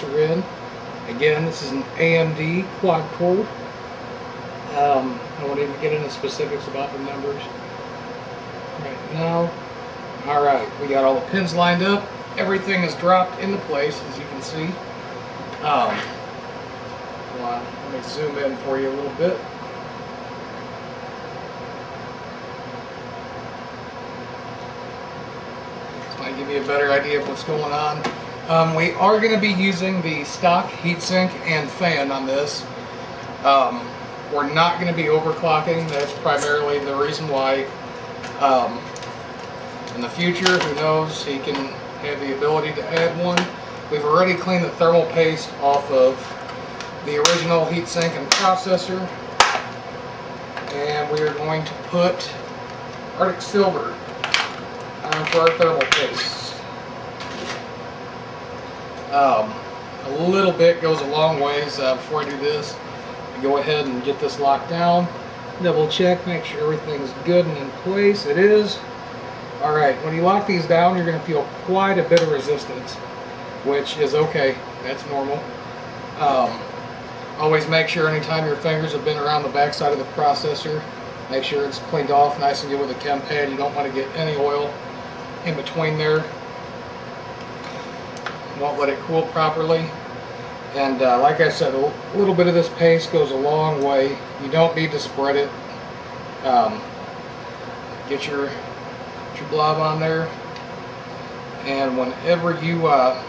processor in. Again, this is an AMD quad core. Um, I won't even get into specifics about the numbers right now. All right, we got all the pins lined up. Everything is dropped into place, as you can see. Um, let me zoom in for you a little bit. might give you a better idea of what's going on. Um, we are going to be using the stock heatsink and fan on this. Um, we're not going to be overclocking. That's primarily the reason why. Um, in the future, who knows, he can have the ability to add one. We've already cleaned the thermal paste off of the original heatsink and processor. And we are going to put Arctic Silver on for our thermal paste. Um, a little bit goes a long ways uh, before I do this. I go ahead and get this locked down. Double check, make sure everything's good and in place. It is. Alright, when you lock these down, you're going to feel quite a bit of resistance, which is okay. That's normal. Um, always make sure anytime your fingers have been around the backside of the processor, make sure it's cleaned off nice and good with a chem pad. You don't want to get any oil in between there. Won't let it cool properly. And uh, like I said, a little bit of this paste goes a long way. You don't need to spread it. Um, get your, your blob on there. And whenever you uh,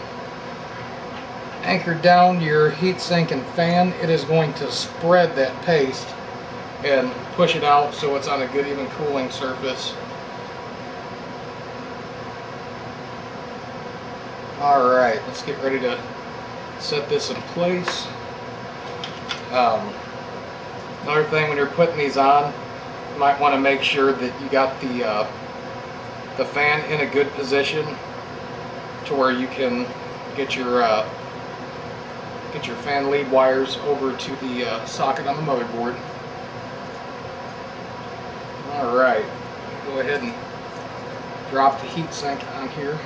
anchor down your heatsink and fan, it is going to spread that paste and push it out so it's on a good even cooling surface. Alright, let's get ready to set this in place. Um, another thing when you're putting these on, you might want to make sure that you got the uh, the fan in a good position to where you can get your uh, get your fan lead wires over to the uh, socket on the motherboard. Alright, go ahead and drop the heatsink on here.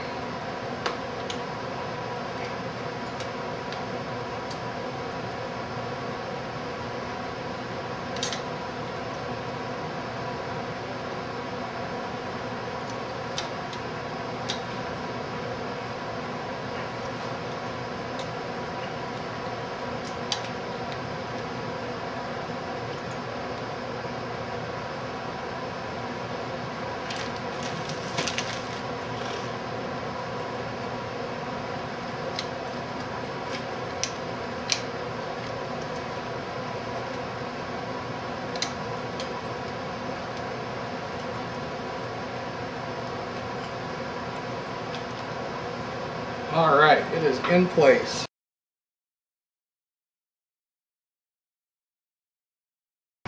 All right, it is in place.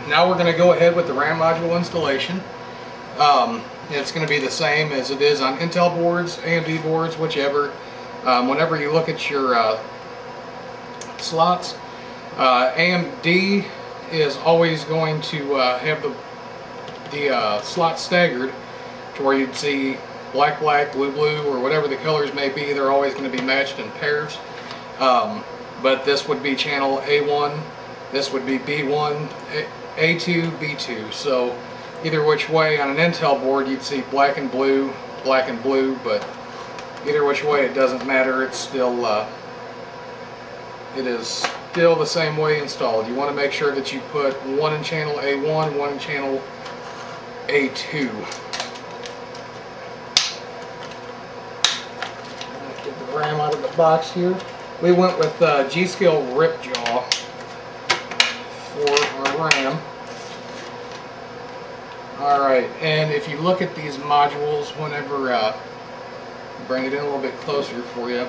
Now we're going to go ahead with the RAM module installation. Um, it's going to be the same as it is on Intel boards, AMD boards, whichever. Um, whenever you look at your uh, slots, uh, AMD is always going to uh, have the, the uh, slots staggered to where you'd see black, black, blue, blue, or whatever the colors may be, they're always going to be matched in pairs. Um, but this would be channel A1, this would be B1, A, A2, B2. So either which way on an Intel board you'd see black and blue, black and blue, but either which way it doesn't matter, it's still, uh, it is still the same way installed. You want to make sure that you put one in channel A1, one in channel A2. RAM out of the box here. We went with uh, G.Skill Ripjaw for our RAM. Alright, and if you look at these modules, whenever, uh, bring it in a little bit closer for you.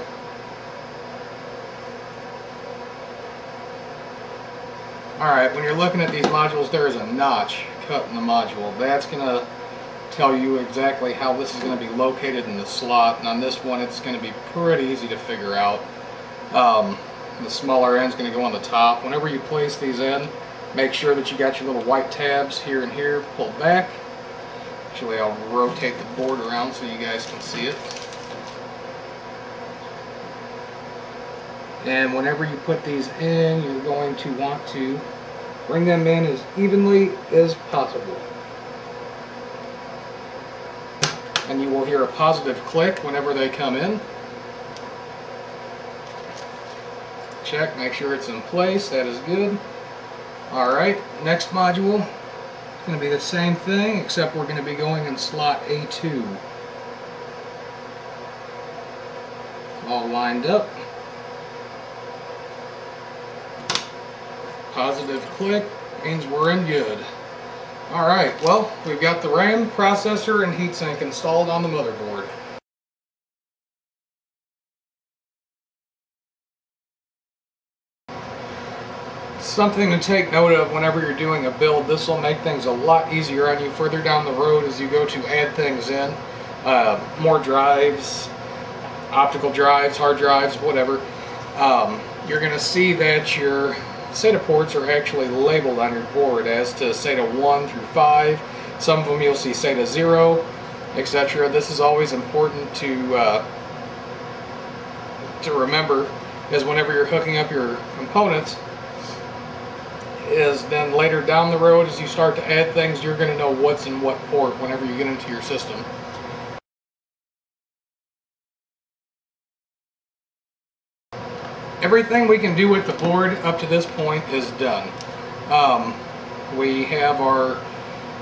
Alright, when you're looking at these modules, there is a notch cut in the module. That's going to tell you exactly how this is going to be located in the slot and on this one it's going to be pretty easy to figure out. Um, the smaller end is going to go on the top. Whenever you place these in make sure that you got your little white tabs here and here pulled back. Actually I'll rotate the board around so you guys can see it. And whenever you put these in, you're going to want to bring them in as evenly as possible. And you will hear a positive click whenever they come in. Check, make sure it's in place, that is good. Alright, next module is going to be the same thing, except we're going to be going in slot A2. All lined up. Positive click means we're in good. Alright, well, we've got the RAM, processor, and heatsink installed on the motherboard. Something to take note of whenever you're doing a build, this will make things a lot easier on you further down the road as you go to add things in. Uh, more drives, optical drives, hard drives, whatever. Um, you're going to see that your SATA ports are actually labeled on your board as to SATA 1 through 5. Some of them you'll see SATA 0, etc. This is always important to uh, to remember is whenever you're hooking up your components is then later down the road as you start to add things you're going to know what's in what port whenever you get into your system. Everything we can do with the board up to this point is done. Um, we have our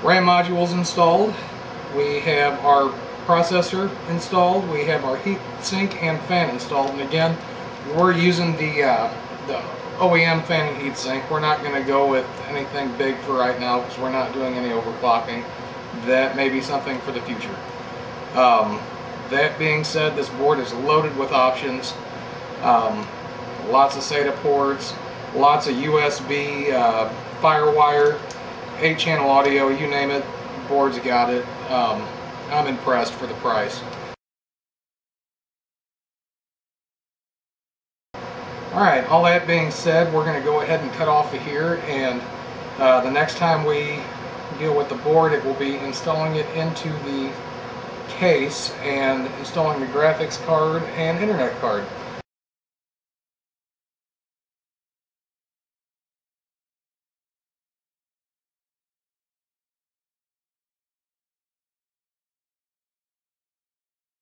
RAM modules installed. We have our processor installed. We have our heat sink and fan installed. And again, we're using the, uh, the OEM fan and heat sink. We're not going to go with anything big for right now because we're not doing any overclocking. That may be something for the future. Um, that being said, this board is loaded with options. Um, lots of SATA ports, lots of USB, uh, FireWire, 8-channel audio, you name it, board's got it. Um, I'm impressed for the price. Alright, all that being said, we're going to go ahead and cut off of here and uh, the next time we deal with the board it will be installing it into the case and installing the graphics card and internet card.